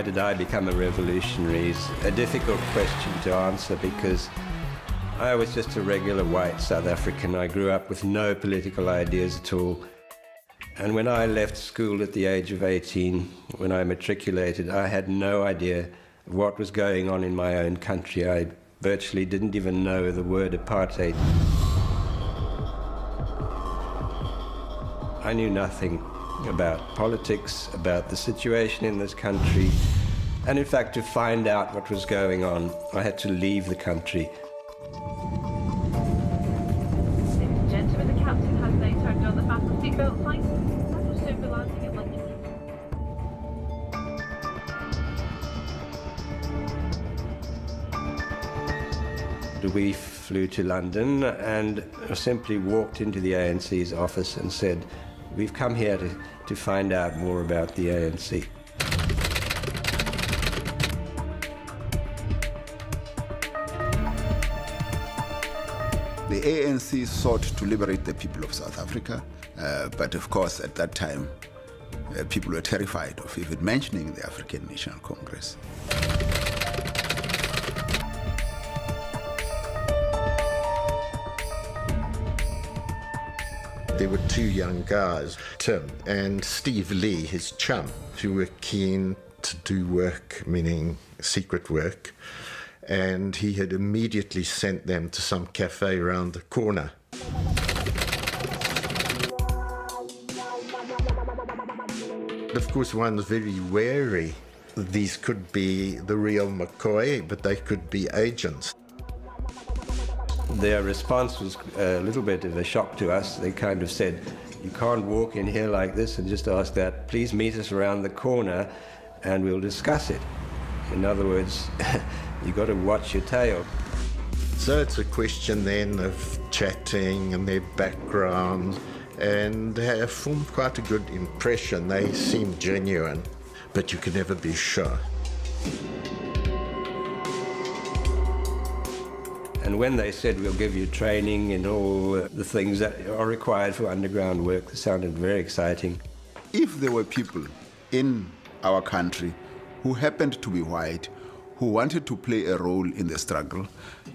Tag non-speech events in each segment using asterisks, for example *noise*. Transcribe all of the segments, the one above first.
Why did I become a revolutionary is a difficult question to answer because I was just a regular white South African. I grew up with no political ideas at all. And when I left school at the age of 18, when I matriculated, I had no idea what was going on in my own country. I virtually didn't even know the word apartheid. I knew nothing about politics, about the situation in this country. And in fact, to find out what was going on, I had to leave the country. Ladies the captain has now turned on the fasten seatbelt sign. and will soon landing at London. We flew to London and simply walked into the ANC's office and said, We've come here to, to find out more about the ANC. The ANC sought to liberate the people of South Africa, uh, but of course, at that time, uh, people were terrified of even mentioning the African National Congress. There were two young guys, Tim and Steve Lee, his chum, who were keen to do work, meaning secret work. And he had immediately sent them to some cafe around the corner. Of course, one's very wary. These could be the real McCoy, but they could be agents. Their response was a little bit of a shock to us. They kind of said, You can't walk in here like this and just ask that. Please meet us around the corner and we'll discuss it. In other words, *laughs* you've got to watch your tail. So it's a question then of chatting and their background, and have formed quite a good impression. They seem genuine, but you can never be sure. And when they said we'll give you training in all the things that are required for underground work, it sounded very exciting. If there were people in our country who happened to be white, who wanted to play a role in the struggle,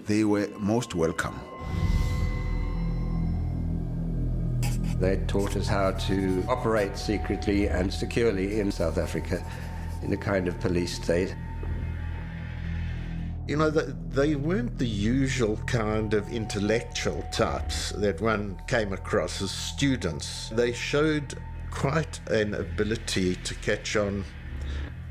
they were most welcome. They taught us how to operate secretly and securely in South Africa in a kind of police state. You know, they weren't the usual kind of intellectual types that one came across as students. They showed quite an ability to catch on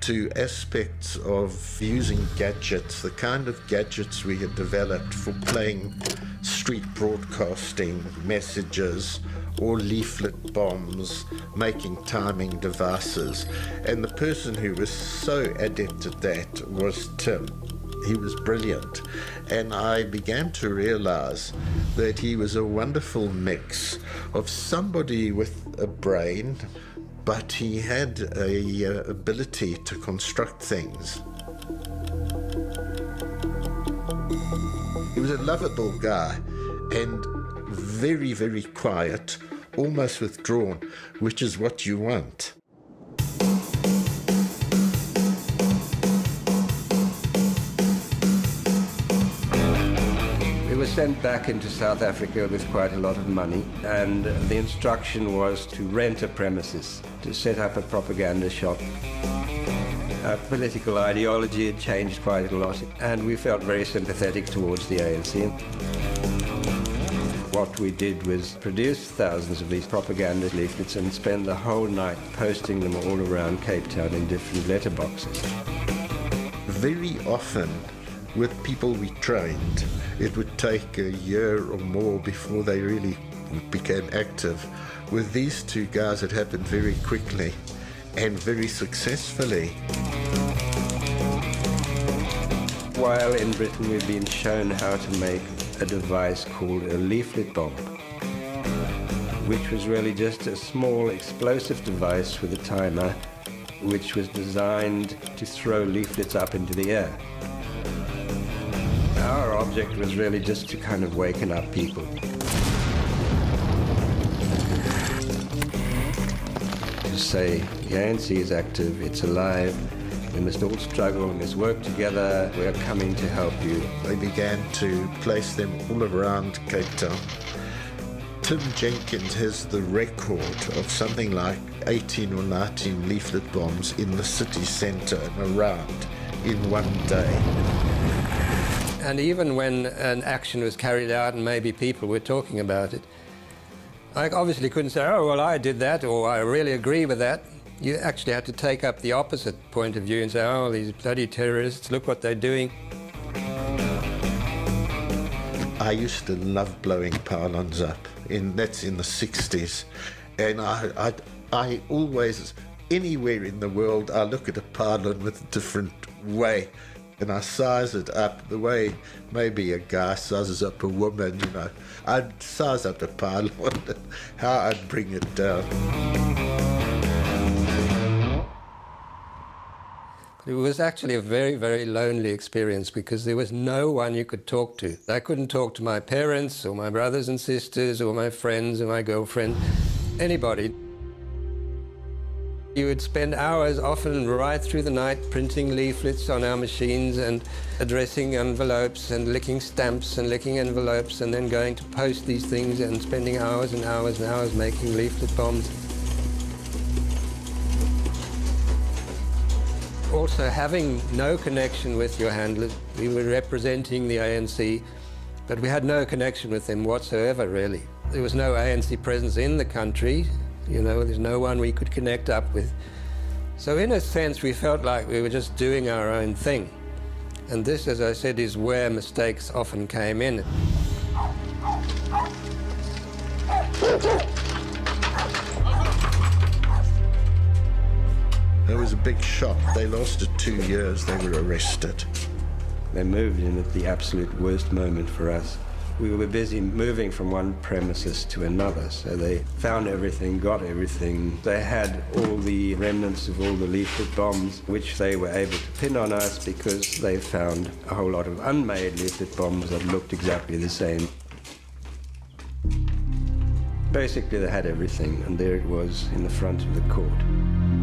to aspects of using gadgets, the kind of gadgets we had developed for playing street broadcasting messages or leaflet bombs, making timing devices. And the person who was so adept at that was Tim he was brilliant. And I began to realize that he was a wonderful mix of somebody with a brain, but he had a uh, ability to construct things. He was a lovable guy and very, very quiet, almost withdrawn, which is what you want. Sent back into South Africa with quite a lot of money, and the instruction was to rent a premises, to set up a propaganda shop. Our political ideology had changed quite a lot, and we felt very sympathetic towards the ANC. What we did was produce thousands of these propaganda leaflets and spend the whole night posting them all around Cape Town in different letterboxes. Very often, with people we trained, it would take a year or more before they really became active. With these two guys, it happened very quickly and very successfully. While in Britain, we've been shown how to make a device called a leaflet bomb, which was really just a small explosive device with a timer, which was designed to throw leaflets up into the air our object was really just to kind of waken up people. To say, ANC is active, it's alive, We must all struggle, we must work together, we are coming to help you. They began to place them all around Cape Town. Tim Jenkins has the record of something like 18 or 19 leaflet bombs in the city centre and around in one day. And even when an action was carried out and maybe people were talking about it, I obviously couldn't say, oh, well, I did that, or I really agree with that. You actually had to take up the opposite point of view and say, oh, these bloody terrorists, look what they're doing. I used to love blowing pylons up. In, that's in the 60s. And I, I, I always, anywhere in the world, I look at a pylon with a different way and I size it up the way maybe a guy sizes up a woman, you know. I'd size up a pylon, *laughs* how I'd bring it down. It was actually a very, very lonely experience because there was no one you could talk to. I couldn't talk to my parents or my brothers and sisters or my friends or my girlfriend, anybody. You would spend hours, often right through the night, printing leaflets on our machines and addressing envelopes and licking stamps and licking envelopes and then going to post these things and spending hours and hours and hours making leaflet bombs. Also, having no connection with your handlers, we were representing the ANC, but we had no connection with them whatsoever, really. There was no ANC presence in the country, you know, there's no one we could connect up with. So in a sense, we felt like we were just doing our own thing. And this, as I said, is where mistakes often came in. It was a big shock. They lasted two years. They were arrested. They moved in at the absolute worst moment for us we were busy moving from one premises to another. So they found everything, got everything. They had all the remnants of all the leaflet bombs, which they were able to pin on us because they found a whole lot of unmade leaflet bombs that looked exactly the same. Basically, they had everything, and there it was in the front of the court.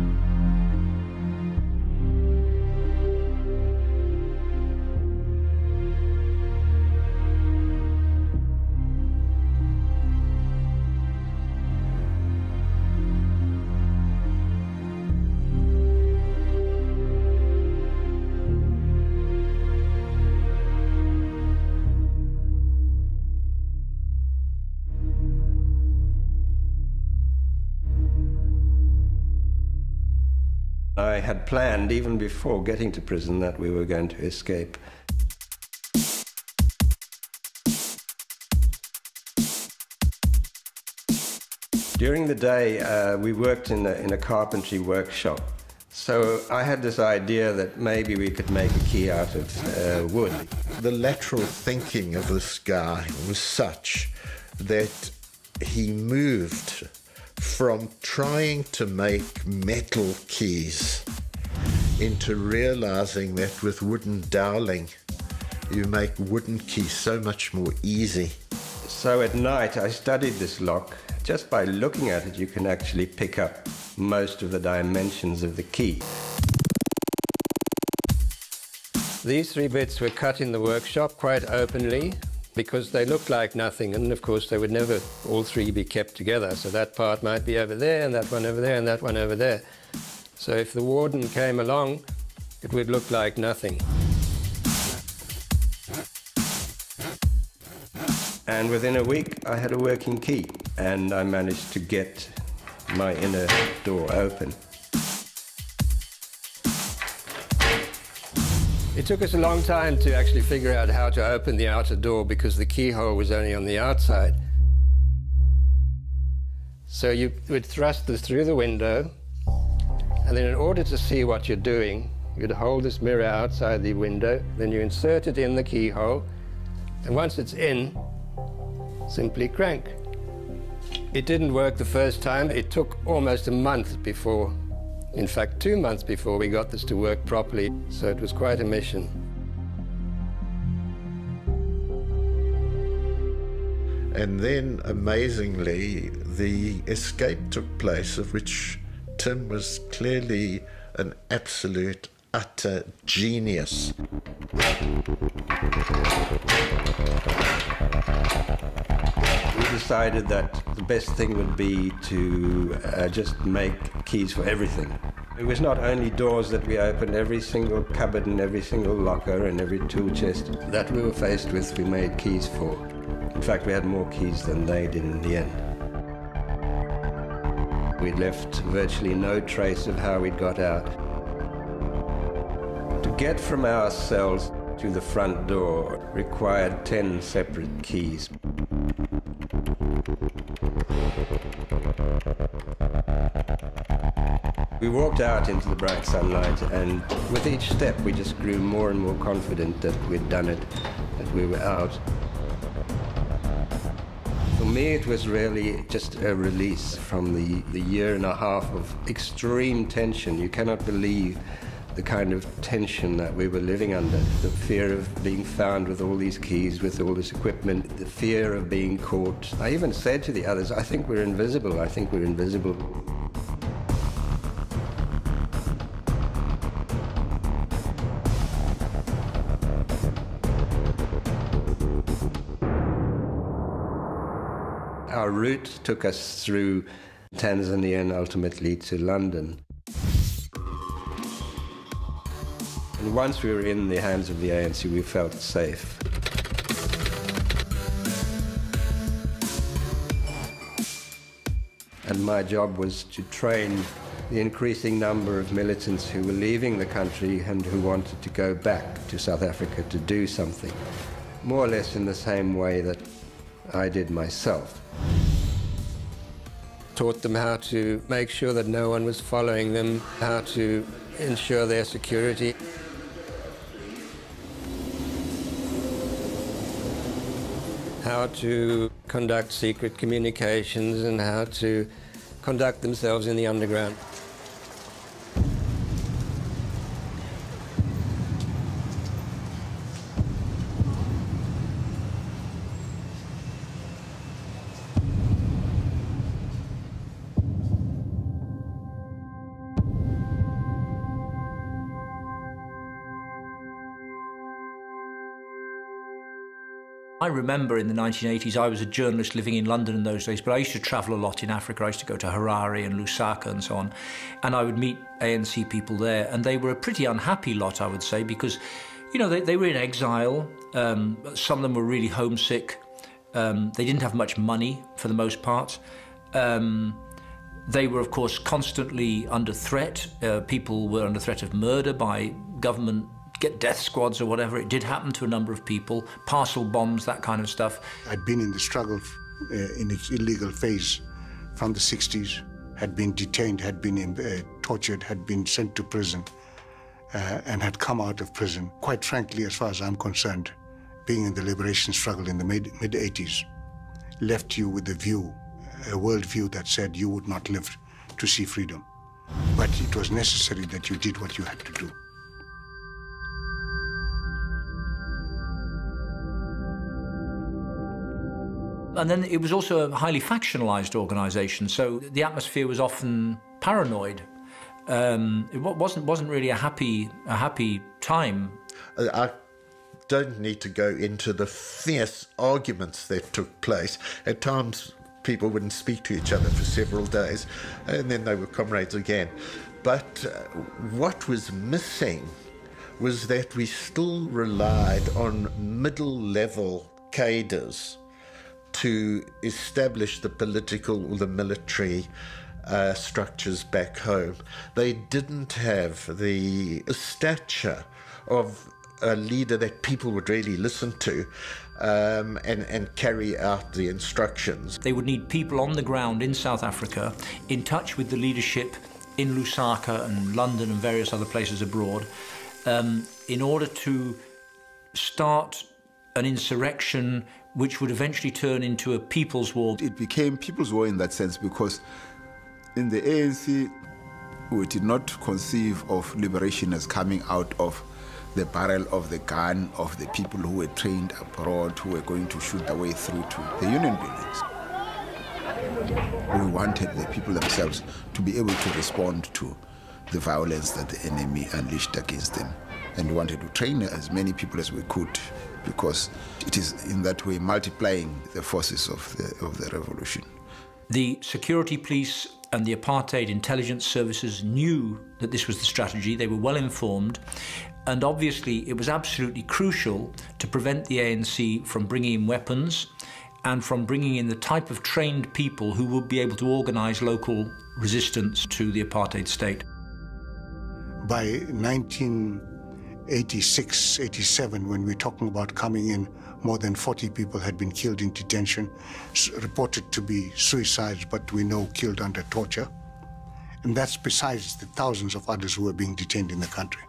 I had planned, even before getting to prison, that we were going to escape. During the day, uh, we worked in a, in a carpentry workshop. So I had this idea that maybe we could make a key out of uh, wood. The lateral thinking of this guy was such that he moved from trying to make metal keys into realizing that with wooden doweling, you make wooden keys so much more easy. So at night, I studied this lock. Just by looking at it, you can actually pick up most of the dimensions of the key. These three bits were cut in the workshop quite openly because they looked like nothing. And of course, they would never all three be kept together. So that part might be over there, and that one over there, and that one over there. So if the warden came along, it would look like nothing. And within a week, I had a working key, and I managed to get my inner door open. It took us a long time to actually figure out how to open the outer door because the keyhole was only on the outside. So you would thrust this through the window, and then in order to see what you're doing, you'd hold this mirror outside the window, then you insert it in the keyhole, and once it's in, simply crank. It didn't work the first time. It took almost a month before in fact, two months before we got this to work properly, so it was quite a mission. And then, amazingly, the escape took place, of which Tim was clearly an absolute utter genius. We decided that the best thing would be to uh, just make keys for everything. It was not only doors that we opened, every single cupboard and every single locker and every tool chest that we were faced with, we made keys for. In fact, we had more keys than they did in the end. We'd left virtually no trace of how we'd got out. To get from our cells to the front door required 10 separate keys. We walked out into the bright sunlight, and with each step, we just grew more and more confident that we'd done it, that we were out. For me, it was really just a release from the, the year and a half of extreme tension. You cannot believe the kind of tension that we were living under the fear of being found with all these keys, with all this equipment, the fear of being caught. I even said to the others, I think we're invisible, I think we're invisible. Our route took us through Tanzania and ultimately to London. Once we were in the hands of the ANC, we felt safe. And my job was to train the increasing number of militants who were leaving the country and who wanted to go back to South Africa to do something, more or less in the same way that I did myself. Taught them how to make sure that no one was following them, how to ensure their security. How to conduct secret communications and how to conduct themselves in the underground. Remember in the 1980s, I was a journalist living in London in those days, but I used to travel a lot in Africa. I used to go to Harare and Lusaka and so on. And I would meet ANC people there, and they were a pretty unhappy lot, I would say, because, you know, they, they were in exile. Um, some of them were really homesick. Um, they didn't have much money for the most part. Um, they were, of course, constantly under threat. Uh, people were under threat of murder by government get death squads or whatever. It did happen to a number of people, parcel bombs, that kind of stuff. I'd been in the struggle uh, in its illegal phase from the 60s, had been detained, had been uh, tortured, had been sent to prison, uh, and had come out of prison. Quite frankly, as far as I'm concerned, being in the liberation struggle in the mid, mid 80s left you with a view, a world view that said you would not live to see freedom. But it was necessary that you did what you had to do. And then it was also a highly factionalized organization, so the atmosphere was often paranoid. Um, it wasn't wasn't really a happy a happy time. I don't need to go into the fierce arguments that took place. At times, people wouldn't speak to each other for several days, and then they were comrades again. But uh, what was missing was that we still relied on middle level cadres to establish the political or the military uh, structures back home. They didn't have the stature of a leader that people would really listen to um, and, and carry out the instructions. They would need people on the ground in South Africa, in touch with the leadership in Lusaka and London and various other places abroad, um, in order to start an insurrection which would eventually turn into a people's war. It became people's war in that sense because in the ANC, we did not conceive of liberation as coming out of the barrel of the gun of the people who were trained abroad, who were going to shoot their way through to the union buildings. We wanted the people themselves to be able to respond to the violence that the enemy unleashed against them. And we wanted to train as many people as we could because it is in that way multiplying the forces of the, of the revolution. The security police and the apartheid intelligence services knew that this was the strategy. They were well informed. And obviously, it was absolutely crucial to prevent the ANC from bringing in weapons and from bringing in the type of trained people who would be able to organize local resistance to the apartheid state. By 1986, 87, when we're talking about coming in, more than 40 people had been killed in detention, reported to be suicides, but we know killed under torture. And that's besides the thousands of others who were being detained in the country.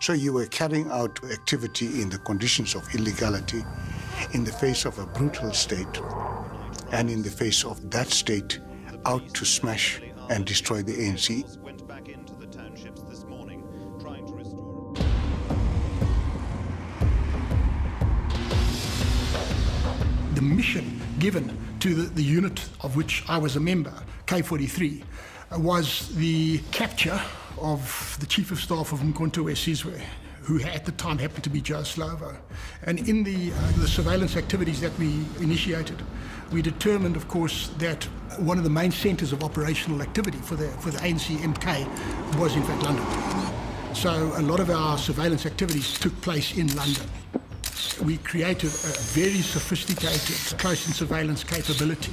So you were carrying out activity in the conditions of illegality, in the face of a brutal state, and in the face of that state out to smash and destroy the ANC. The mission given to the, the unit of which I was a member, K43, was the capture of the Chief of Staff of Mkhonto Sizwe, who at the time happened to be Joe Slovo. And in the, uh, the surveillance activities that we initiated, we determined, of course, that one of the main centres of operational activity for the, for the ANC MK was in fact London. So a lot of our surveillance activities took place in London. We created a very sophisticated close-in surveillance capability.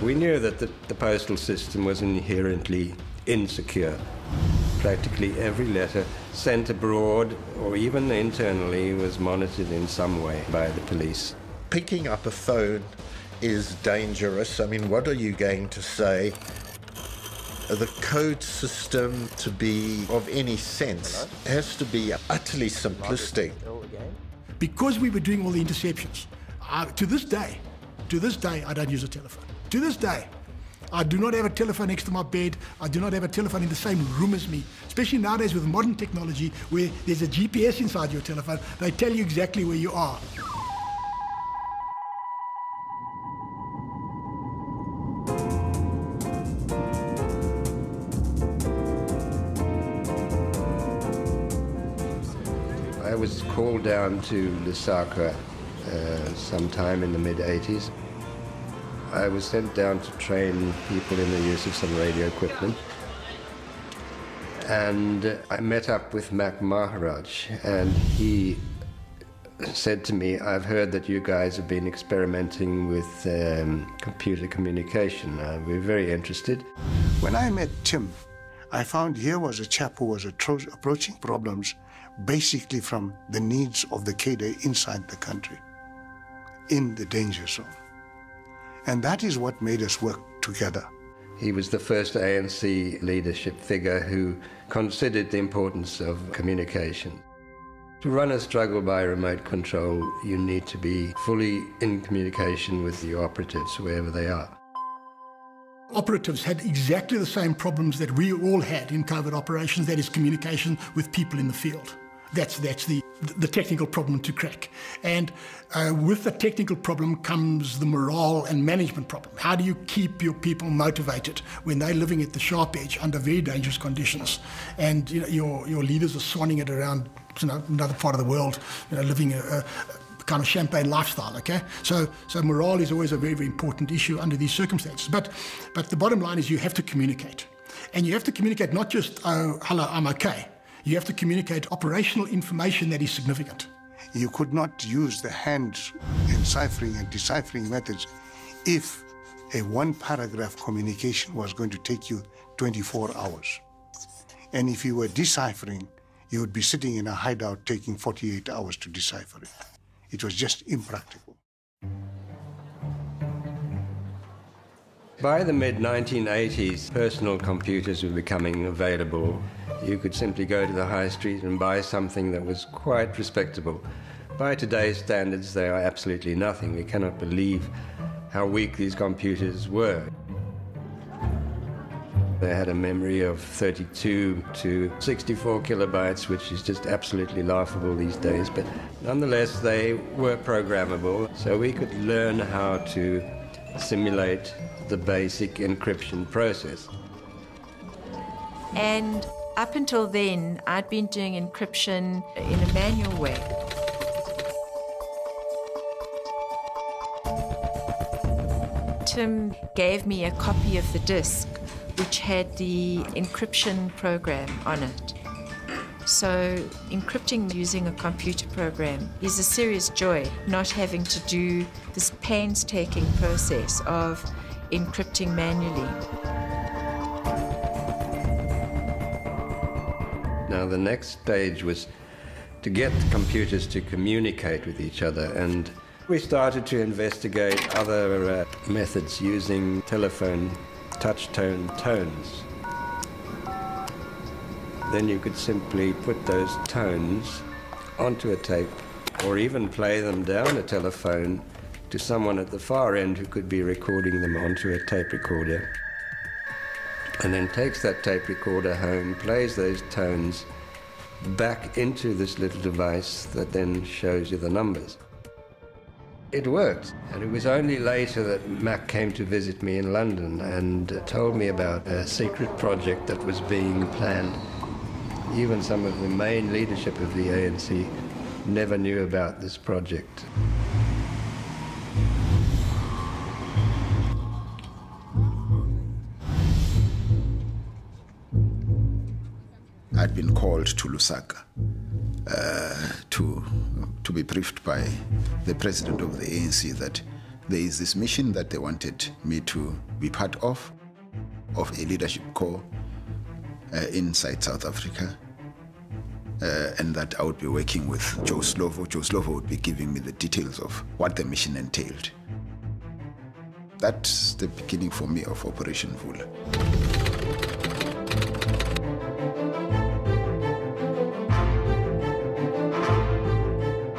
We knew that the, the postal system was inherently insecure. Practically every letter sent abroad or even internally was monitored in some way by the police. Picking up a phone is dangerous. I mean, what are you going to say? The code system to be of any sense has to be utterly simplistic. Because we were doing all the interceptions, uh, to this day, to this day, I don't use a telephone. To this day, I do not have a telephone next to my bed. I do not have a telephone in the same room as me. Especially nowadays with modern technology where there's a GPS inside your telephone. They tell you exactly where you are. Called down to Lusaka uh, sometime in the mid 80s. I was sent down to train people in the use of some radio equipment. And I met up with Mac Maharaj, and he said to me, I've heard that you guys have been experimenting with um, computer communication. Uh, we're very interested. When I met Tim, I found here was a chap who was approaching problems basically from the needs of the cadre inside the country, in the danger zone. And that is what made us work together. He was the first ANC leadership figure who considered the importance of communication. To run a struggle by remote control, you need to be fully in communication with the operatives, wherever they are. Operatives had exactly the same problems that we all had in covert operations that is, communication with people in the field. That's, that's the, the technical problem to crack. And uh, with the technical problem comes the morale and management problem. How do you keep your people motivated when they're living at the sharp edge under very dangerous conditions? And you know, your, your leaders are swanning it around you know, another part of the world, you know, living a, a kind of champagne lifestyle. Okay, so so morale is always a very very important issue under these circumstances. But but the bottom line is you have to communicate, and you have to communicate not just oh hello I'm okay. You have to communicate operational information that is significant. You could not use the hand enciphering and deciphering methods if a one paragraph communication was going to take you 24 hours. And if you were deciphering, you would be sitting in a hideout taking 48 hours to decipher it. It was just impractical. By the mid 1980s, personal computers were becoming available. You could simply go to the high street and buy something that was quite respectable. By today's standards, they are absolutely nothing. We cannot believe how weak these computers were. They had a memory of 32 to 64 kilobytes, which is just absolutely laughable these days. But nonetheless, they were programmable, so we could learn how to simulate the basic encryption process. And Up until then, I'd been doing encryption in a manual way. Tim gave me a copy of the disk which had the encryption program on it. So, encrypting using a computer program is a serious joy, not having to do this painstaking process of encrypting manually. Now, the next stage was to get computers to communicate with each other, and we started to investigate other uh, methods using telephone touch tone tones. Then you could simply put those tones onto a tape or even play them down a telephone to someone at the far end who could be recording them onto a tape recorder. And then takes that tape recorder home, plays those tones back into this little device that then shows you the numbers. It worked, and it was only later that Mac came to visit me in London and told me about a secret project that was being planned. Even some of the main leadership of the ANC never knew about this project. I'd been called to Lusaka uh, to, to be briefed by the president of the ANC that there is this mission that they wanted me to be part of, of a leadership corps uh, inside South Africa. Uh, and that I would be working with Joe Slovo. Joe Slovo would be giving me the details of what the mission entailed. That's the beginning for me of Operation Vula.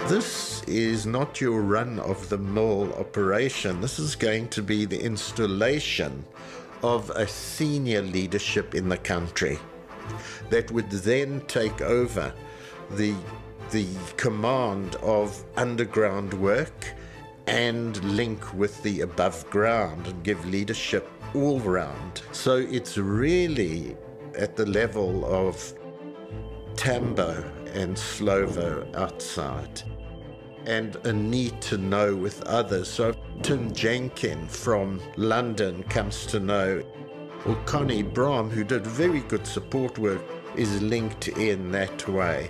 This is not your run of the mill operation. This is going to be the installation of a senior leadership in the country that would then take over the, the command of underground work and link with the above ground and give leadership all round. So it's really at the level of Tambo and Slovo outside and a need to know with others. So Tim Jenkin from London comes to know, or Conny Braam, who did very good support work, is linked in that way.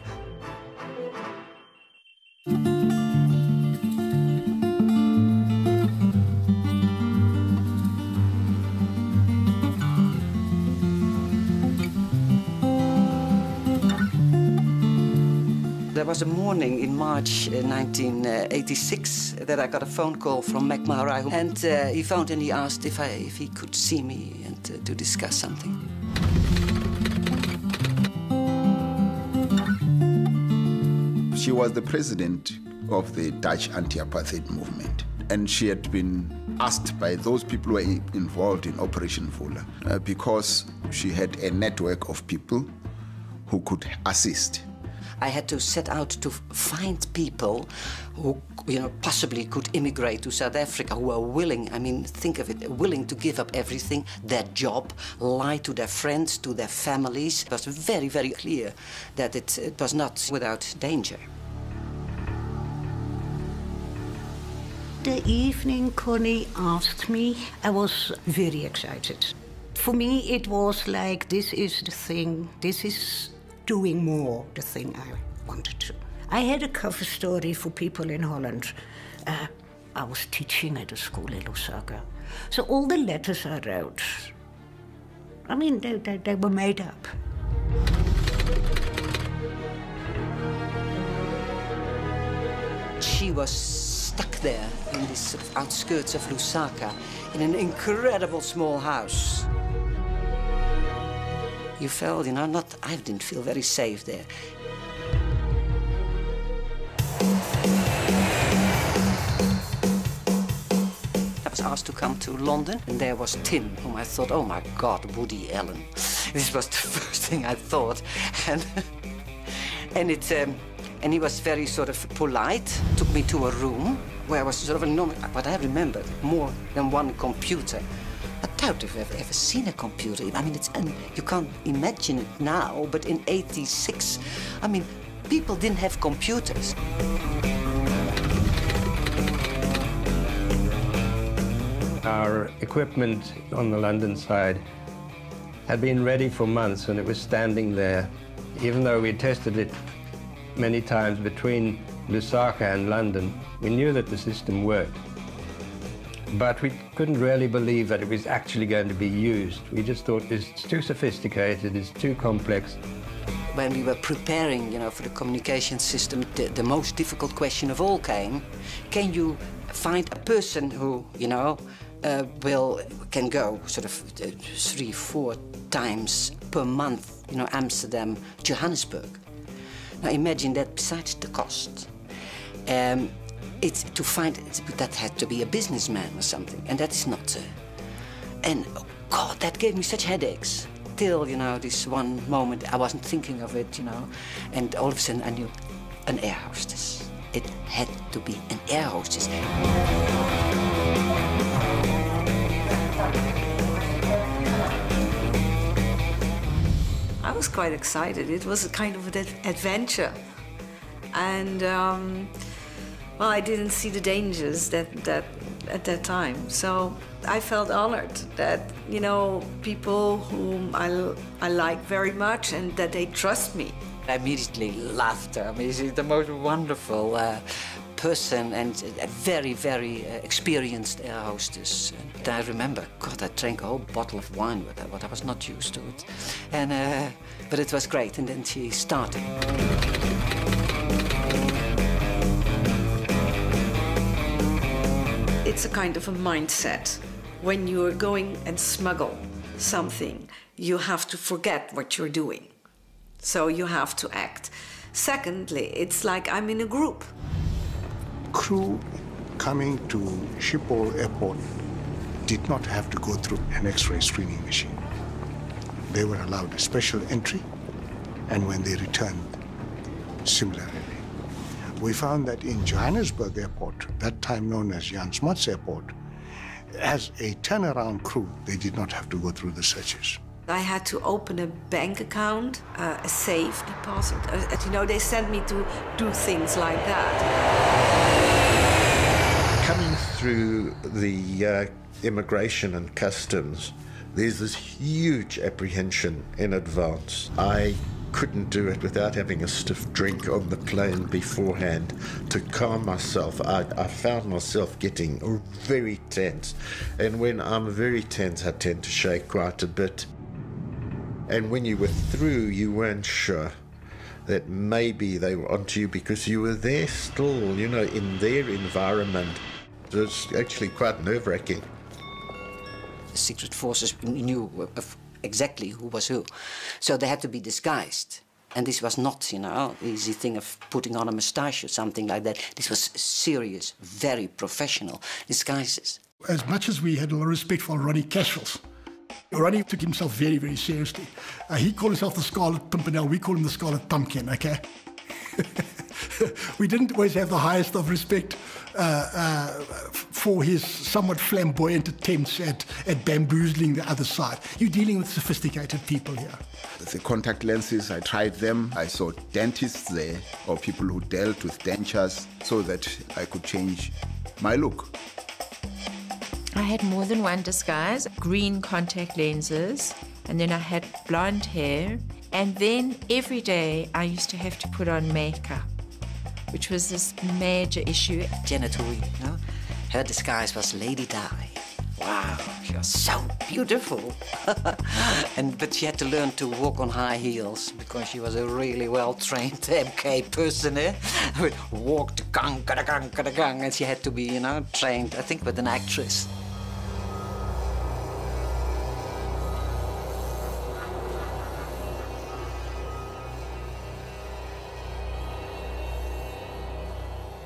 Was a morning in March uh, 1986 that I got a phone call from Mac Maharaj, and uh, he phoned and he asked if, I, if he could see me and uh, to discuss something. She was the president of the Dutch anti-apartheid movement, and she had been asked by those people who were involved in Operation Vula uh, because she had a network of people who could assist. I had to set out to find people who, you know, possibly could immigrate to South Africa, who were willing, I mean, think of it, willing to give up everything, their job, lie to their friends, to their families. It was very, very clear that it, it was not without danger. The evening Conny asked me, I was very excited. For me, it was like, this is the thing, this is doing more the thing I wanted to. I had a cover story for people in Holland. Uh, I was teaching at a school in Lusaka. So all the letters I wrote, I mean, they, they, they were made up. She was stuck there in the outskirts of Lusaka in an incredible small house. You felt, you know, not, I didn't feel very safe there. I was asked to come to London, and there was Tim, whom I thought, oh my God, Woody Allen. *laughs* This was the *laughs* first thing I thought. *laughs* And, and, it, um, and he was very sort of polite, took me to a room where I was sort of, enormous, what I remember, more than one computer. Doubt if I've ever seen a computer. I mean, it's and you can't imagine it now, but in 86, I mean, people didn't have computers. Our equipment on the London side had been ready for months and it was standing there. Even though we tested it many times between Lusaka and London, we knew that the system worked. But we couldn't really believe that it was actually going to be used. We just thought it's too sophisticated, it's too complex. When we were preparing, you know, for the communication system, the, the most difficult question of all came: Can you find a person who, you know, uh, will can go sort of uh, three, four times per month, you know, Amsterdam, Johannesburg? Now imagine that besides the cost. Um, it's to find that had to be a businessman or something, and that is not. Uh, and oh God, that gave me such headaches. Till you know this one moment, I wasn't thinking of it, you know, and all of a sudden I knew an air hostess. It had to be an air hostess. I was quite excited. It was a kind of an adventure, and. Um, well, I didn't see the dangers that, that at that time. So I felt honored that, you know, people whom I, I like very much and that they trust me. I immediately her. I mean, she's the most wonderful uh, person and a very, very uh, experienced air hostess. And I remember, God, I drank a whole bottle of wine with her, but I was not used to it. And, uh, but it was great, and then she started. It's a kind of a mindset. When you are going and smuggle something, you have to forget what you're doing. So you have to act. Secondly, it's like I'm in a group. Crew coming to Schiphol Airport did not have to go through an X-ray screening machine. They were allowed a special entry, and when they returned, similarly we found that in Johannesburg Airport, that time known as Jan Smuts Airport, as a turnaround crew, they did not have to go through the searches. I had to open a bank account, uh, a safe deposit. Uh, you know, they sent me to do things like that. Coming through the uh, immigration and customs, there's this huge apprehension in advance. I couldn't do it without having a stiff drink on the plane beforehand to calm myself. I, I found myself getting very tense. And when I'm very tense, I tend to shake quite a bit. And when you were through, you weren't sure that maybe they were onto you because you were there still, you know, in their environment. It was actually quite nerve wracking. The secret forces knew of exactly who was who. So they had to be disguised. And this was not, you know, easy thing of putting on a moustache or something like that. This was serious, very professional disguises. As much as we had a lot of respect for Ronnie Kasrils, Ronnie took himself very, very seriously. Uh, he called himself the Scarlet Pimpernel. We call him the Scarlet Pumpkin, okay? *laughs* we didn't always have the highest of respect uh, uh, for his somewhat flamboyant attempts at, at bamboozling the other side. You're dealing with sophisticated people here. The contact lenses, I tried them. I saw dentists there or people who dealt with dentures so that I could change my look. I had more than one disguise green contact lenses, and then I had blonde hair. And then every day I used to have to put on makeup which was this major issue. You know, her disguise was Lady Di. Wow, she was so beautiful. *laughs* and but she had to learn to walk on high heels because she was a really well-trained *laughs* MK person. Eh? walk the gang, gang, gang, gang, and she had to be, you know, trained. I think with an actress.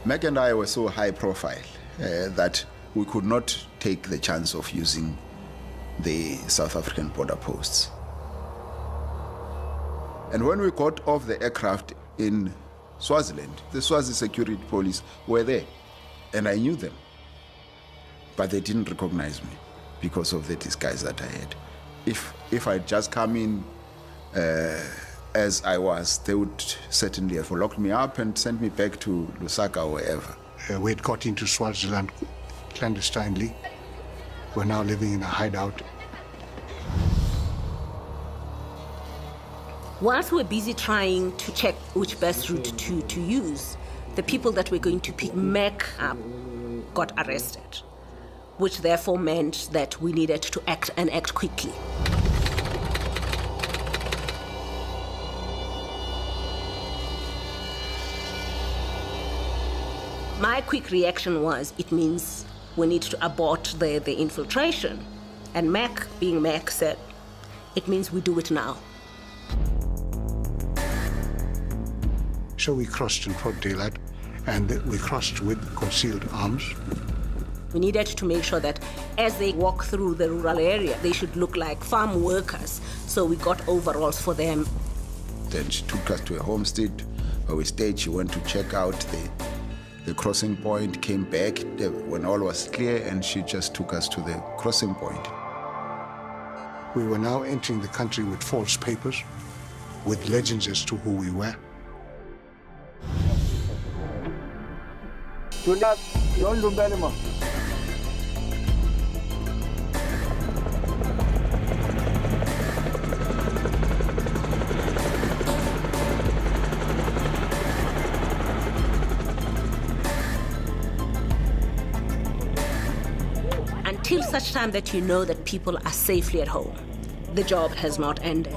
Mac and I were so high profile uh, that we could not take the chance of using the South African border posts. And when we got off the aircraft in Swaziland, the Swazi security police were there, and I knew them, but they didn't recognize me. because of the disguise that I had. If if I just come in uh, as I was, they would certainly have locked me up and sent me back to Lusaka or wherever. Uh, we had got into Swaziland clandestinely. We're now living in a hideout. Whilst we're busy trying to check which bus route to, to use, the people that were going to pick Mac up got arrested, which therefore meant that we needed to act and act quickly. My quick reaction was it means we need to abort the, the infiltration. And Mac, being Mac, said it means we do it now. So we crossed in broad daylight, and we crossed with concealed arms. We needed to make sure that as they walk through the rural area, they should look like farm workers. So we got overalls for them. Then she took us to a homestead where we stayed. She went to check out the, the crossing point, came back when all was clear, and she just took us to the crossing point. We were now entering the country with false papers, with legends as to who we were. Juliet, John Lumbelima. Until such time that you know that people are safely at home, the job has not ended.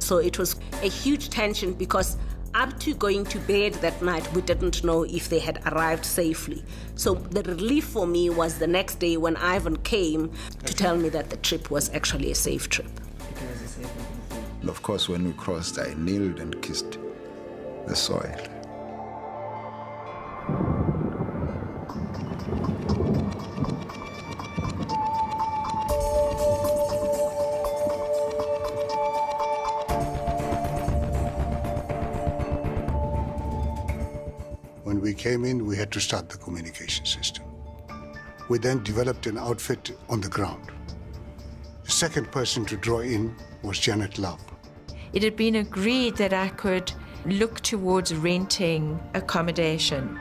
So it was a huge tension because up to going to bed that night, we didn't know if they had arrived safely. So the relief for me was the next day when Ivan came to tell me that the trip was actually a safe trip. Of course, when we crossed, I kneeled and kissed the soil. We came in, we had to start the communication system. We then developed an outfit on the ground. The second person to draw in was Janet Love. It had been agreed that I could look towards renting accommodation.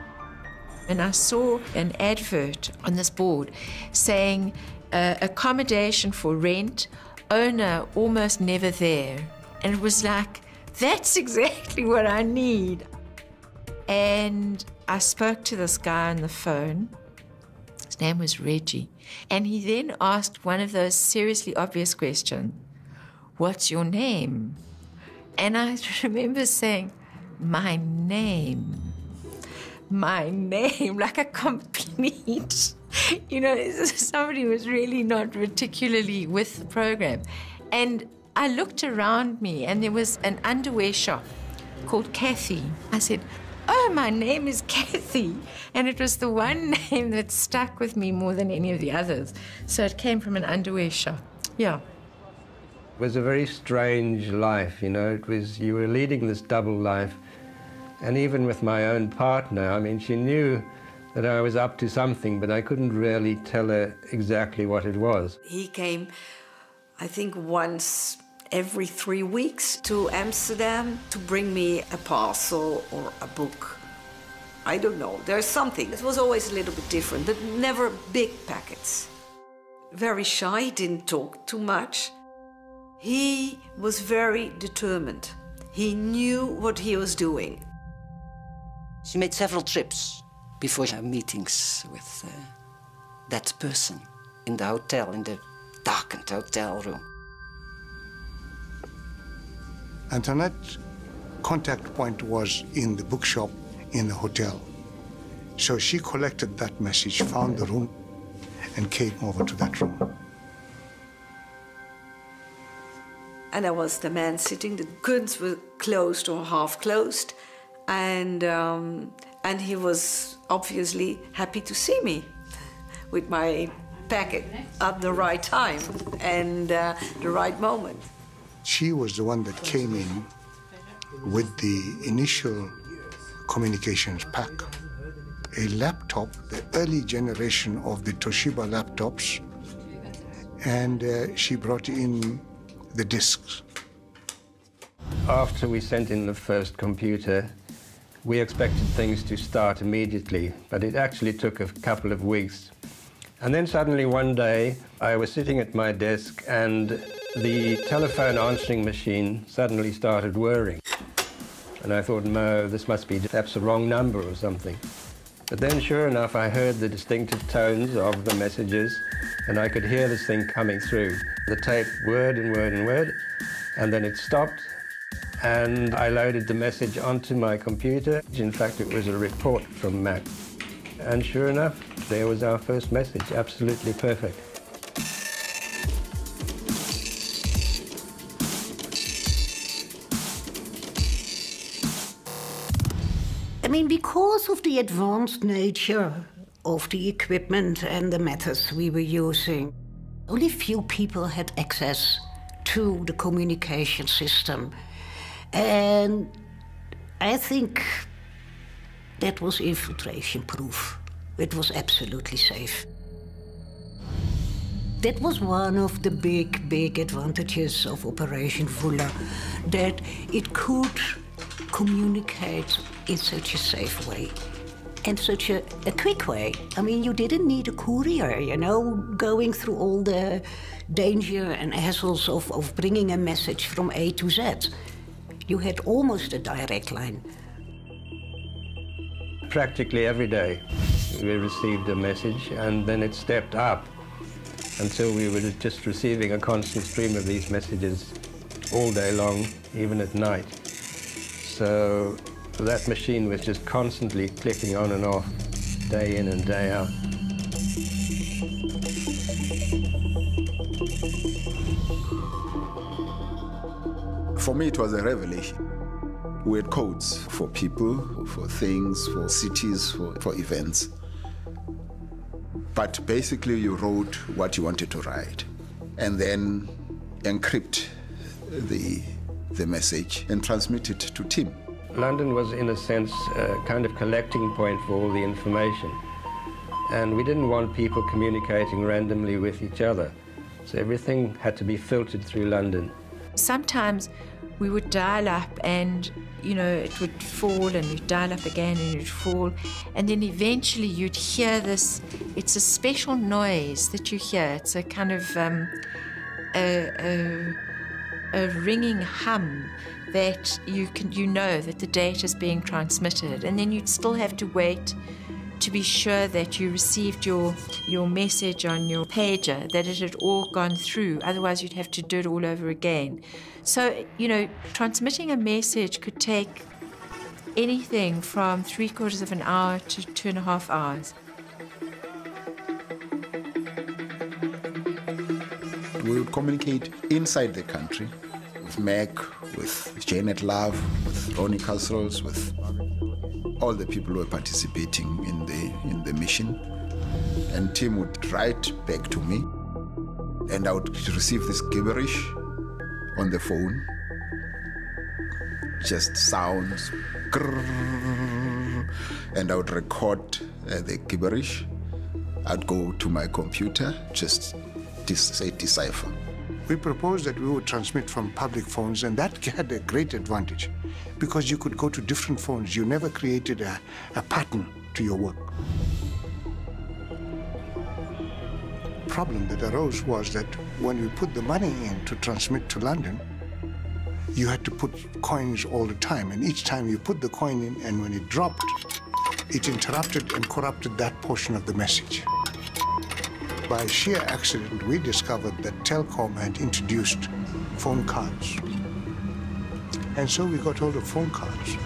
And I saw an advert on this board saying uh, accommodation for rent, owner almost never there. And it was like, that's *laughs* exactly what I need. And I spoke to this guy on the phone. His name was Reggie. And he then asked one of those seriously obvious questions What's your name? And I *laughs* remember saying, My name. My name, *laughs* like a complete, *laughs* you know, somebody was really not particularly with the program. And I looked around me and there was an underwear shop called Kathy. I said, Oh, my name is Kathy. And it was the one *laughs* name that stuck with me more than any of the others. So it came from an underwear shop. Yeah. It was a very strange life, you know. It was, you were leading this double life. And even with my own partner, I mean, she knew that I was up to something, but I couldn't really tell her exactly what it was. He came, I think, once every three weeks to Amsterdam to bring me a parcel or a book. I don't know, there's something. It was always a little bit different, but never big packets. Very shy, didn't talk too much. He was very determined. He knew what he was doing. She made several trips before her meetings with uh, that person in the hotel, in the darkened hotel room. Antoinette's contact point was in the bookshop in the hotel. So she collected that message, found the room, and came over to that room. And there was the man sitting, the goods were closed or half closed, and, um, and he was obviously happy to see me with my packet at the right time and uh, the right moment. She was the one that came in with the initial communications pack. A laptop, the early generation of the Toshiba laptops, and uh, she brought in the discs. After we sent in the first computer, we expected things to start immediately, but it actually took a couple of weeks. And then suddenly one day, I was sitting at my desk and the telephone answering machine suddenly started whirring. And I thought, no, this must be perhaps a wrong number or something. But then, sure enough, I heard the distinctive tones of the messages, and I could hear this thing coming through. The tape word and word and word, and then it stopped, and I loaded the message onto my computer. In fact, it was a report from Mac. And sure enough, there was our first message, absolutely perfect. Mean, because of the advanced nature of the equipment and the methods we were using, only few people had access to the communication system. And I think that was infiltration proof. It was absolutely safe. That was one of the big, big advantages of Operation Vula, that it could communicate in such a safe way and such a, a quick way. I mean, you didn't need a courier, you know, going through all the danger and hassles of, of bringing a message from A to Z. You had almost a direct line. Practically every day, we received a message, and then it stepped up until we were just receiving a constant stream of these messages all day long, even at night. So that machine was just constantly clicking on and off, day in and day out. For me, it was a revelation. We had codes for people, for things, for cities, for, for events. But basically, you wrote what you wanted to write and then encrypt the, the message and transmit it to Tim. London was, in a sense, a kind of collecting point for all the information. And we didn't want people communicating randomly with each other. So everything had to be filtered through London. Sometimes we would dial up and, you know, it would fall and we'd dial up again and it would fall. And then eventually you'd hear this, it's a special noise that you hear. It's a kind of um, a, a, a ringing hum that you can you know that the data is being transmitted. And then you'd still have to wait to be sure that you received your your message on your pager that it had all gone through. Otherwise you'd have to do it all over again. So you know transmitting a message could take anything from three quarters of an hour to two and a half hours We would communicate inside the country with Mac, with Janet Love, with Ronnie Kasrils, with all the people who were participating in the in the mission. And Tim would write back to me, and I would receive this gibberish on the phone. Just sounds, and I would record uh, the gibberish. I'd go to my computer, just decipher. We proposed that we would transmit from public phones, and that *laughs* had a great advantage because you could go to different phones. You never created a, a pattern to your work. The Problem that arose was that when we put the money in to transmit to London, you had to put coins all the time, and each time you put the coin in, and when it dropped, it interrupted and corrupted that portion of the message. By sheer accident, we discovered that Telkom had introduced phone cards. And so we got hold of phone cards,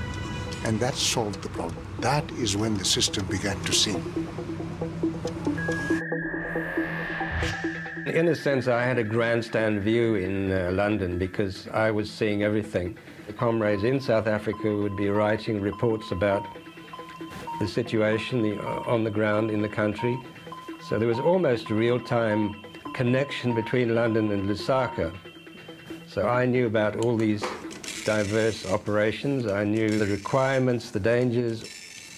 and that solved the problem. That is when the system began to sing. In a sense, I had a grandstand view in uh, London because I was seeing everything. The comrades in South Africa would be writing reports about the situation the, uh, on the ground in the country. So there was almost a real-time connection between London and Lusaka. So I knew about all these diverse operations. I knew the requirements, the dangers,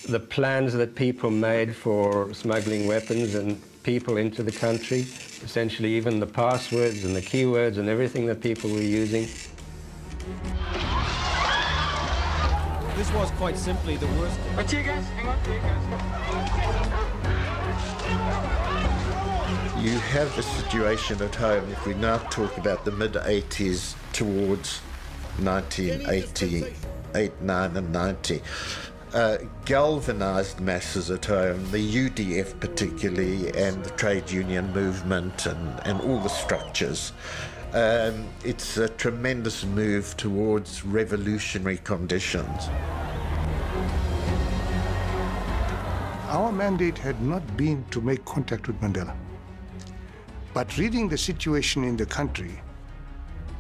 the plans that people made for smuggling weapons and people into the country, essentially even the passwords and the keywords and everything that people were using. This was quite simply the worst. You have a situation at home, if we now talk about the mid 80s towards 1988, 9, and 90. Uh, galvanized masses at home, the UDF particularly, and the trade union movement, and, and all the structures. Um, it's a tremendous move towards revolutionary conditions. Our mandate had not been to make contact with Mandela. But reading the situation in the country,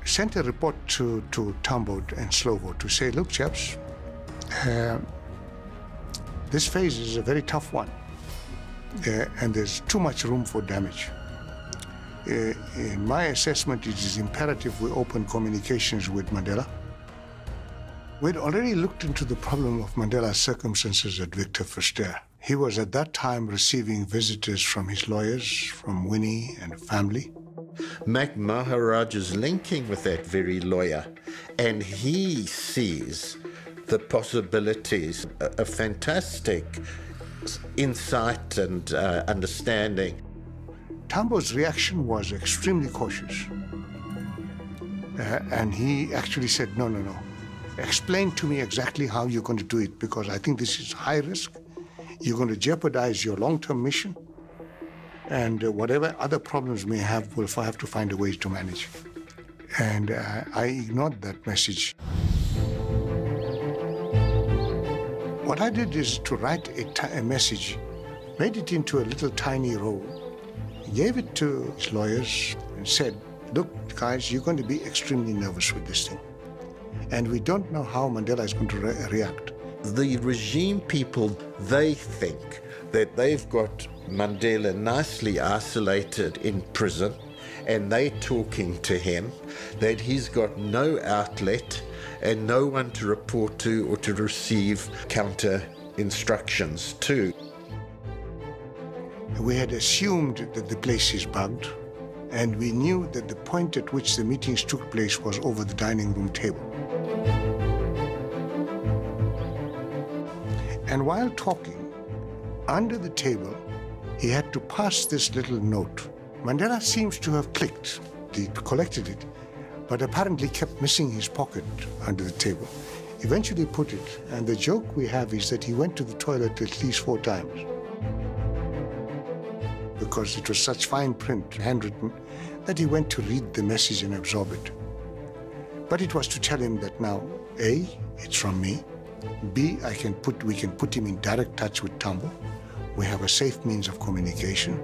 sent a report to, to Tambo and Slovo to say, look, chaps, uh, this phase is a very tough one, uh, and there's too much room for damage. Uh, in my assessment, it is imperative we open communications with Mandela. We'd already looked into the problem of Mandela's circumstances at Victor Verster. He was at that time receiving visitors from his lawyers, from Winnie and family. Mac Maharaj is linking with that very lawyer, and he sees the possibilities, a, a fantastic insight and uh, understanding. Tambo's reaction was extremely cautious. Uh, and he actually said, no, no, no. Explain to me exactly how you're going to do it because I think this is high risk you're going to jeopardize your long-term mission, and uh, whatever other problems may have, we'll have to find a way to manage. And uh, I ignored that message. What I did is to write a, message, made it into a little tiny roll, gave it to his lawyers, and said, look, guys, you're going to be extremely nervous with this thing. And we don't know how Mandela is going to re react the regime people, they think that they've got Mandela nicely isolated in prison and they're talking to him, that he's got no outlet and no one to report to or to receive counter instructions to. We had assumed that the place is bugged, and we knew that the point at which the meetings took place was over the dining room table. And while talking, under the table, he had to pass this little note. Mandela seems to have clicked. He collected it, but apparently kept missing his pocket under the table. Eventually put it, and the joke we have is that he went to the toilet at least four times. Because it was such fine print, handwritten, that he went to read the message and absorb it. But it was to tell him that now, A, it's from me, B, I can put, we can put him in direct touch with Tambo. We have a safe means of communication.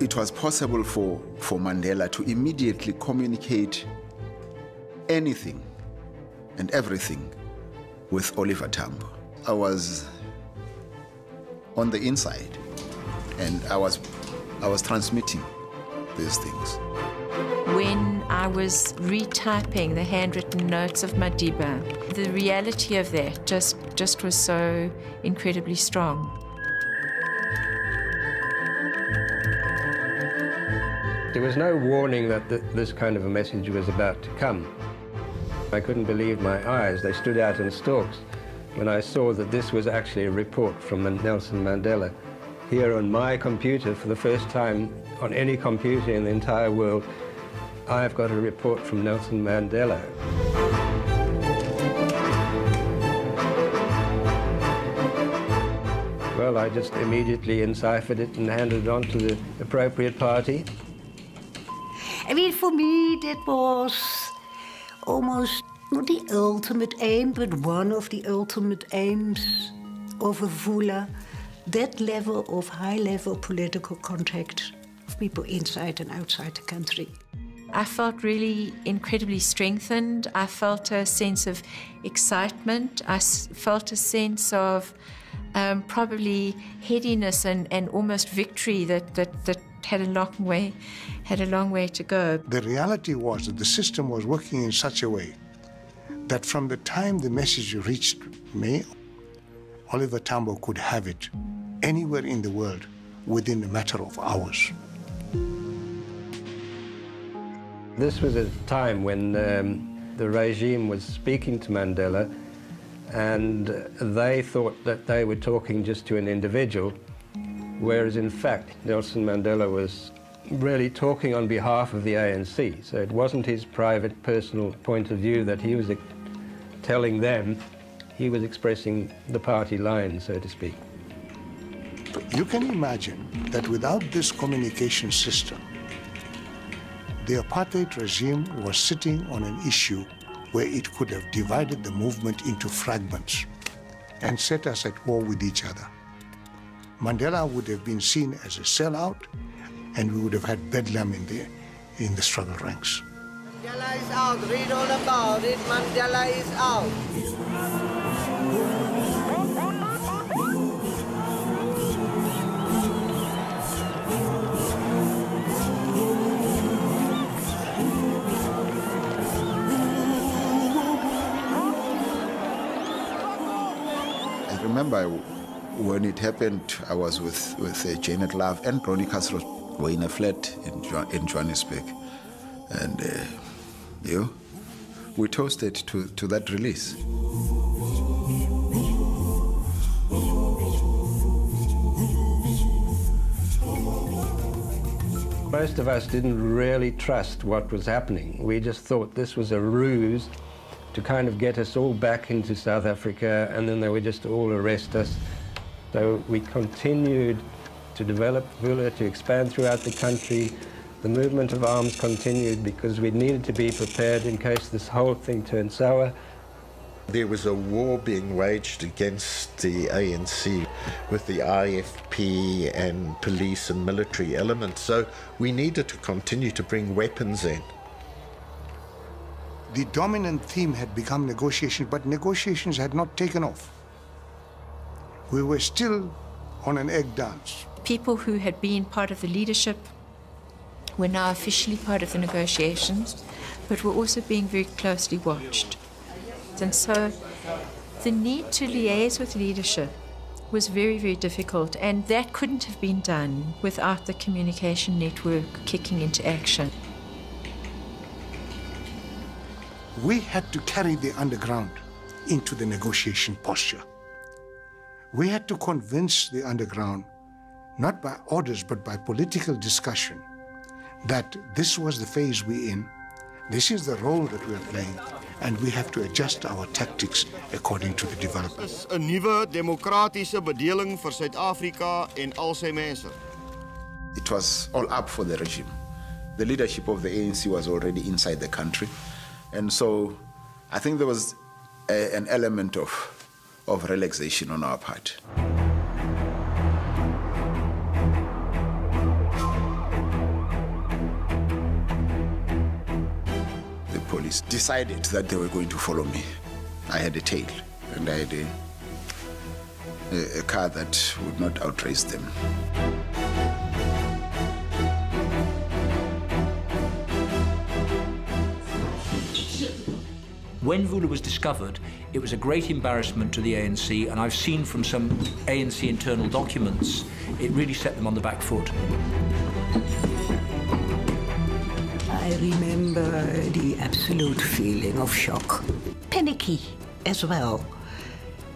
It was possible for, for Mandela to immediately communicate anything and everything with Oliver Tambo. I was on the inside and I was, I was transmitting these things when I was retyping the handwritten notes of Madiba, the reality of that just, just was so incredibly strong. There was no warning that th this kind of a message was about to come. I couldn't believe my eyes. They stood out in stalks when I saw that this was actually a report from Nelson Mandela here on my computer for the first time on any computer in the entire world I've got a report from Nelson Mandela. Well, I just immediately enciphered it and handed it on to the appropriate party. I mean, for me, that was almost not the ultimate aim, but one of the ultimate aims of a VULA. That level of high level political contact of people inside and outside the country. I felt really incredibly strengthened. I felt a sense of excitement. I felt a sense of um, probably headiness and, and almost victory that, that, that had a long way had a long way to go. The reality was that the system was working in such a way that from the time the message reached me, Oliver Tambo could have it anywhere in the world within a matter of hours. This was a time when um, the regime was speaking to Mandela and they thought that they were talking just to an individual, whereas in fact Nelson Mandela was really talking on behalf of the ANC. So it wasn't his private personal point of view that he was telling them, he was expressing the party line, so to speak. You can imagine that without this communication system, the apartheid regime was sitting on an issue where it could have divided the movement into fragments and set us at war with each other. Mandela would have been seen as a sellout, and we would have had bedlam in the, in the struggle ranks. Mandela is out. Read all about it. Mandela is out. Remember when it happened, I was with, with uh, Janet Love and Ronnie Kasrils were in a flat in, in Johannesburg. And, uh, you we toasted to, to that release. Most of us didn't really trust what was happening. We just thought this was a ruse to kind of get us all back into South Africa, and then they would just all arrest us. So we continued to develop Vula, to expand throughout the country. The movement of arms continued because we needed to be prepared in case this whole thing turned sour. There was a war being waged against the ANC with the IFP and police and military elements, so we needed to continue to bring weapons in the dominant theme had become negotiations, but negotiations had not taken off. We were still on an egg dance. People who had been part of the leadership were now officially part of the negotiations, but were also being very closely watched. And so the need to liaise with leadership was very, very difficult, and that couldn't have been done without the communication network kicking into action we had to carry the underground into the negotiation posture. We had to convince the underground, not by orders, but by political discussion, that this was the phase we're in, this is the role that we're playing, and we have to adjust our tactics according to the development. is 'n nuwe demokratiese bedeling vir Suid-Afrika en al sy mense. It was all up for the regime. The leadership of the ANC was already inside the country. And so I think there was a, an element of, of relaxation on our part. The police decided that they were going to follow me. I had a tail and I had a, a, a car that would not outrace them. When Vula was discovered, it was a great embarrassment to the ANC, and I've seen from some ANC internal documents, it really set them on the back foot. I remember the absolute feeling of shock. Panicky as well.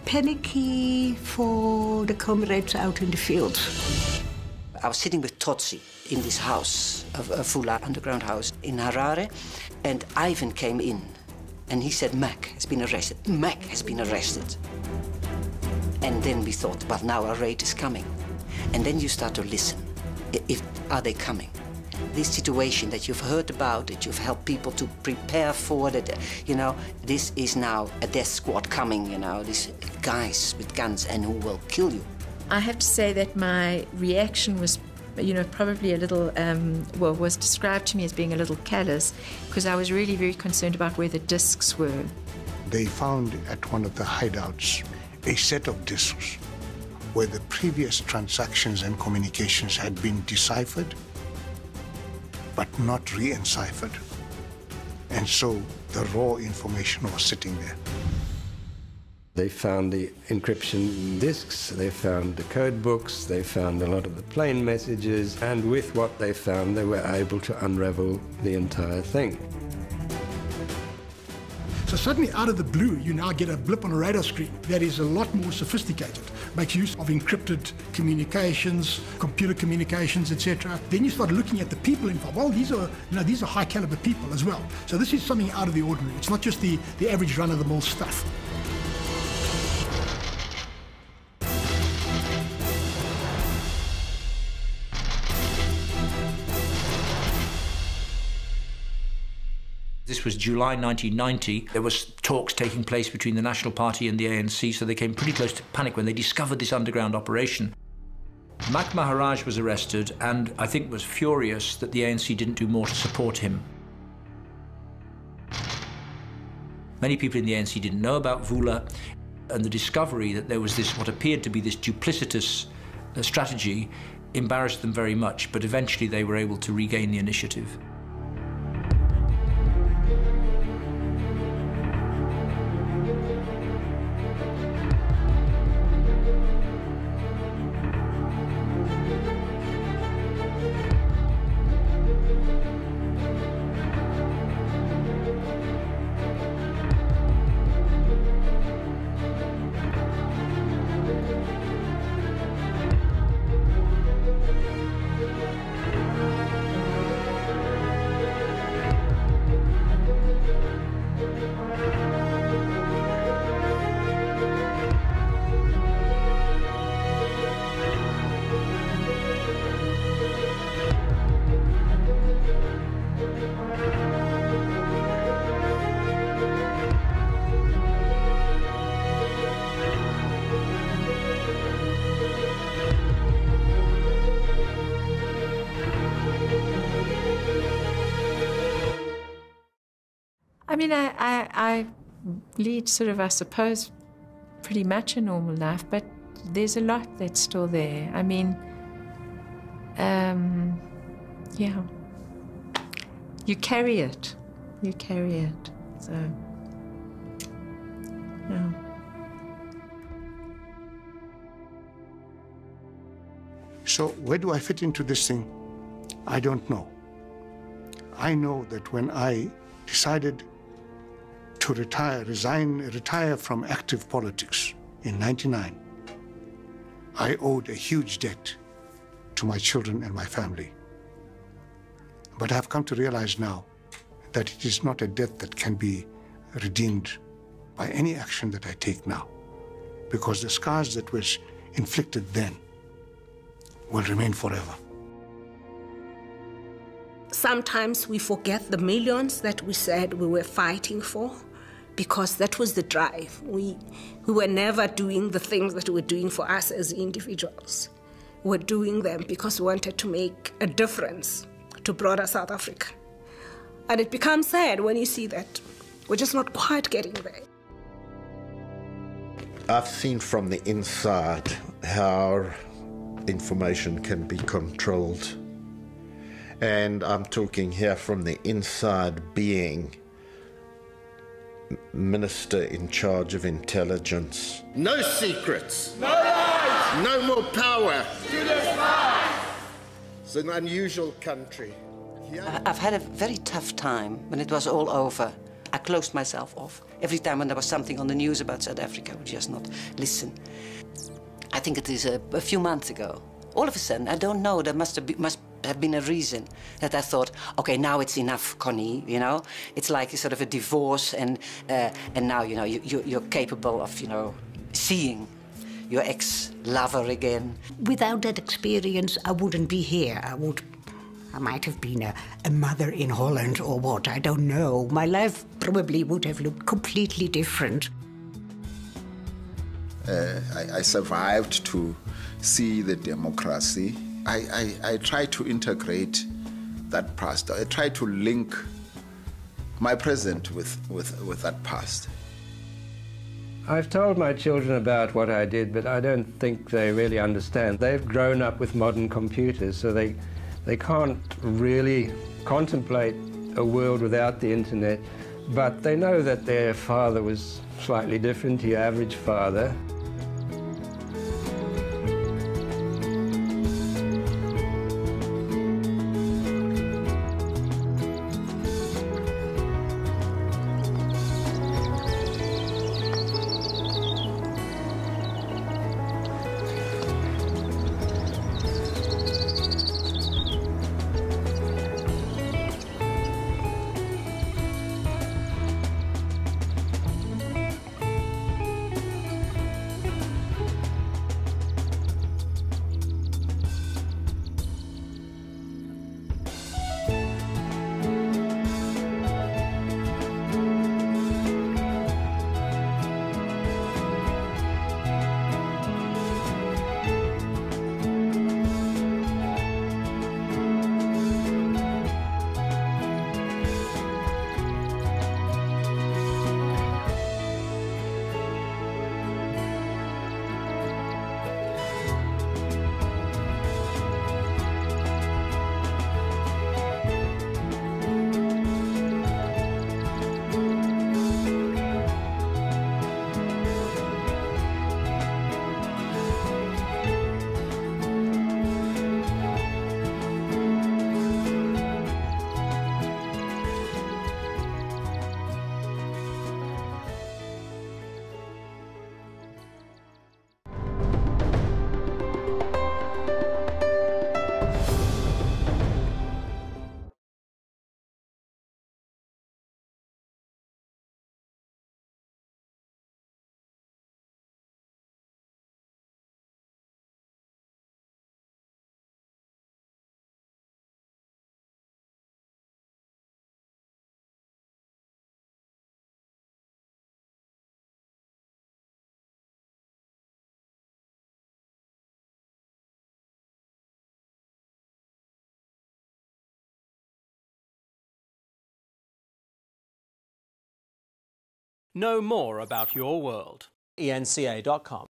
Panicky for the comrades out in the fields. I was sitting with Tsotsi in this house, a, a Vula underground house in Harare, and Ivan came in and he said, Mac has been arrested. Mac has been arrested. And then we thought, well, now a raid is coming. And then you start to listen. If, are they coming? This situation that you've heard about, that you've helped people to prepare for, that, you know, this is now a death squad coming, you know, these guys with guns and who will kill you. I have to say that my reaction was you know, probably a little, um, well, was described to me as being a little callous because I was really very concerned about where the discs were. They found at one of the hideouts a set of discs where the previous transactions and communications had been deciphered but not re enciphered. And so the raw information was sitting there. They found the encryption disks, they found the code books, they found a lot of the plain messages, and with what they found, they were able to unravel the entire thing. So suddenly, out of the blue, you now get a blip on a radar screen that is a lot more sophisticated, makes use of encrypted communications, computer communications, etc. Then you start looking at the people involved. Well, these are you know these are high caliber people as well. So this is something out of the ordinary. It's not just the the average run of the mill stuff. This was July 1990. There was talks taking place between the National Party and the ANC, so they came pretty close to panic when they discovered this underground operation. Mac Maharaj was arrested and I think was furious that the ANC didn't do more to support him. Many people in the ANC didn't know about Vula, and the discovery that there was this, what appeared to be this duplicitous uh, strategy, embarrassed them very much, but eventually they were able to regain the initiative. Mean, I, I, I lead sort of, I suppose, pretty much a normal life, but there's a lot that's still there. I mean, um, yeah. You carry it. You carry it. So, yeah. So, where do I fit into this thing? I don't know. I know that when I decided to retire, resign, retire from active politics in 99, I owed a huge debt to my children and my family. But I've come to realize now that it is not a debt that can be redeemed by any action that I take now, because the scars that was inflicted then will remain forever. Sometimes we forget the millions that we said we were fighting for because that was the drive. We, we were never doing the things that we were doing for us as individuals. We were doing them because we wanted to make a difference to broader South Africa. And it becomes sad when you see that we're just not quite getting there. I've seen from the inside how information can be controlled. And I'm talking here from the inside being Minister in charge of intelligence. No secrets! No lies! No more power! It's an unusual country. I- I've had a very tough time when it was all over. I closed myself off. Every time when there was something on the news about South Africa, I would just not listen. I think it is a, a few months ago. All of a sudden, I don't know, there must have, be, must have been a reason that I thought, okay, now it's enough, Conny, you know? It's like a sort of a divorce, and, uh, and now, you know, you, you, you're capable of, you know, seeing your ex-lover again. Without that experience, I wouldn't be here. I would. I might have been a, a mother in Holland or what, I don't know. My life probably would have looked completely different. Uh, I, I survived to see the democracy. I, I, I try to integrate that past. I try to link my present with, with, with that past. I've told my children about what I did, but I don't think they really understand. They've grown up with modern computers, so they, they can't really contemplate a world without the internet. But they know that their father was slightly different, to your average father. Know more about your world. ENCA.com.